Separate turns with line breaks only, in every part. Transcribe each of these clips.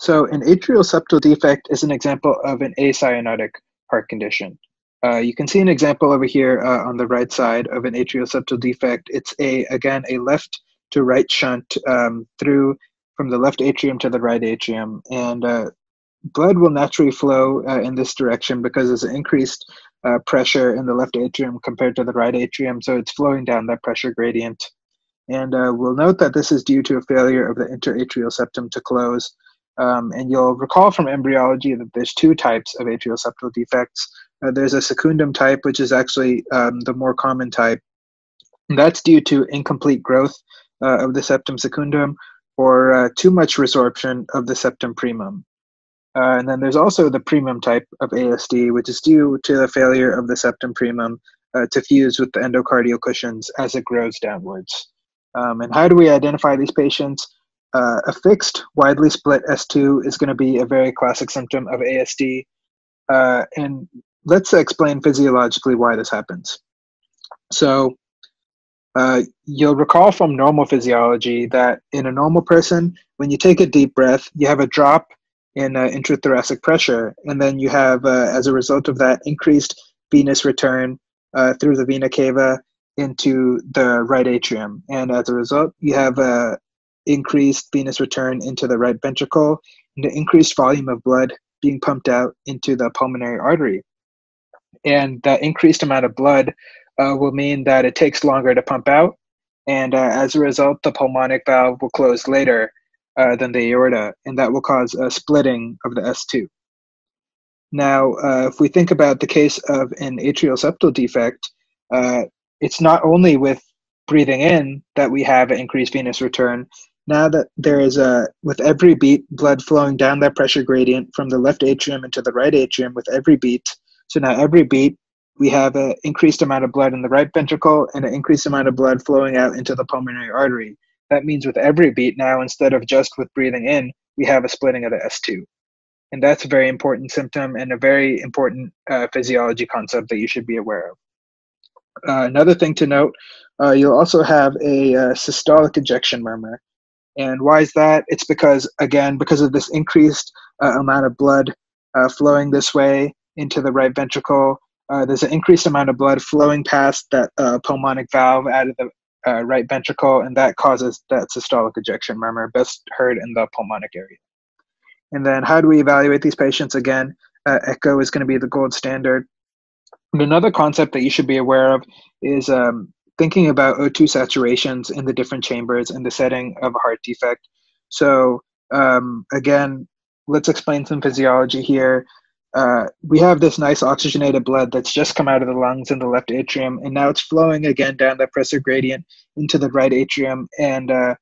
So an atrial septal defect is an example of an acyanotic heart condition. Uh, you can see an example over here uh, on the right side of an atrial septal defect. It's a again a left to right shunt um, through from the left atrium to the right atrium, and uh, blood will naturally flow uh, in this direction because there's an increased uh, pressure in the left atrium compared to the right atrium, so it's flowing down that pressure gradient. And uh, we'll note that this is due to a failure of the interatrial septum to close. Um, and you'll recall from embryology that there's two types of atrial septal defects. Uh, there's a secundum type, which is actually um, the more common type. That's due to incomplete growth uh, of the septum secundum or uh, too much resorption of the septum primum. Uh, and then there's also the primum type of ASD, which is due to the failure of the septum primum uh, to fuse with the endocardial cushions as it grows downwards. Um, and how do we identify these patients? Uh, a fixed, widely split S2 is going to be a very classic symptom of ASD. Uh, and let's explain physiologically why this happens. So, uh, you'll recall from normal physiology that in a normal person, when you take a deep breath, you have a drop in uh, intrathoracic pressure, and then you have, uh, as a result of that, increased venous return uh, through the vena cava into the right atrium. And as a result, you have a increased venous return into the right ventricle and an increased volume of blood being pumped out into the pulmonary artery. And that increased amount of blood uh, will mean that it takes longer to pump out. And uh, as a result, the pulmonic valve will close later uh, than the aorta, and that will cause a splitting of the S2. Now, uh, if we think about the case of an atrial septal defect, uh, it's not only with breathing in that we have an increased venous return. Now that there is a, with every beat, blood flowing down that pressure gradient from the left atrium into the right atrium with every beat. So now every beat, we have an increased amount of blood in the right ventricle and an increased amount of blood flowing out into the pulmonary artery. That means with every beat now, instead of just with breathing in, we have a splitting of the S2. And that's a very important symptom and a very important uh, physiology concept that you should be aware of. Uh, another thing to note, uh, you'll also have a uh, systolic ejection murmur. And why is that? It's because, again, because of this increased uh, amount of blood uh, flowing this way into the right ventricle, there's an increased amount of blood flowing past that pulmonic valve out of the right ventricle, and that causes that systolic ejection murmur, best heard in the pulmonic area. And then, how do we evaluate these patients? Again, echo is going to be the gold standard. And another concept that you should be aware of is um, thinking about O2 saturations in the different chambers in the setting of a heart defect. So um, again, let's explain some physiology here. Uh, we have this nice oxygenated blood that's just come out of the lungs in the left atrium, and now it's flowing again down that pressure gradient into the right atrium and uh,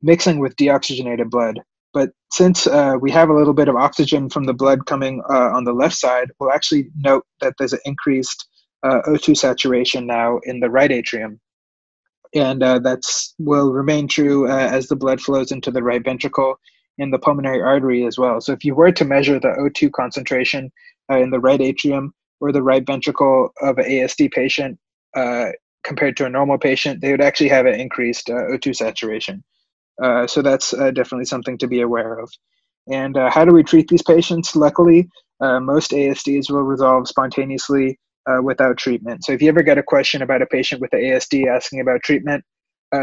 mixing with deoxygenated blood. But since uh, we have a little bit of oxygen from the blood coming uh, on the left side, we'll actually note that there's an increased uh, O2 saturation now in the right atrium. And uh, that's will remain true uh, as the blood flows into the right ventricle in the pulmonary artery as well. So if you were to measure the O2 concentration uh, in the right atrium or the right ventricle of an ASD patient compared to a normal patient, they would actually have an increased O2 saturation. Uh, so that's uh, definitely something to be aware of. And uh, how do we treat these patients? Luckily, uh, most ASDs will resolve spontaneously uh, without treatment. So if you ever get a question about a patient with ASD asking about treatment,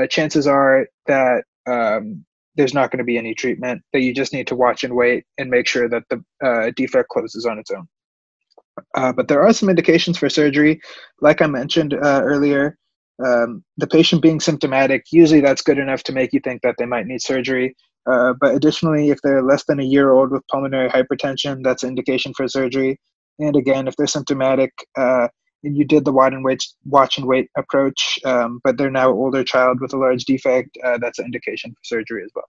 chances are that um, there's not going to be any treatment, that you just need to watch and wait and make sure that the defect closes on its own. but there are some indications for surgery. Like I mentioned earlier, um, the patient being symptomatic, usually that's good enough to make you think that they might need surgery. Uh, but additionally, if they're less than a year old with pulmonary hypertension, that's an indication for surgery. And again, if they're symptomatic uh, and you did the watch and wait, watch and wait approach, um, but they're now older child with a large defect, uh, that's an indication for surgery as well.